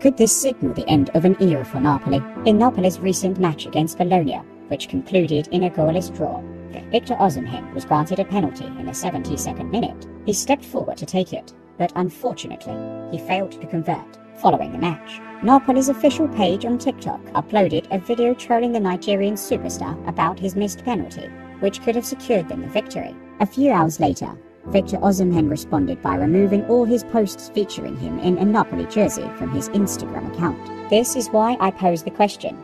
Could this signal the end of an era for Napoli? In Napoli's recent match against Bologna, which concluded in a goalless draw, Victor Osimhen was granted a penalty in the 72nd minute. He stepped forward to take it, but unfortunately, he failed to convert. Following the match, Napoli's official page on TikTok uploaded a video trolling the Nigerian superstar about his missed penalty, which could have secured them the victory. A few hours later, Victor Osimhen responded by removing all his posts featuring him in a Napoli jersey from his Instagram account. This is why I pose the question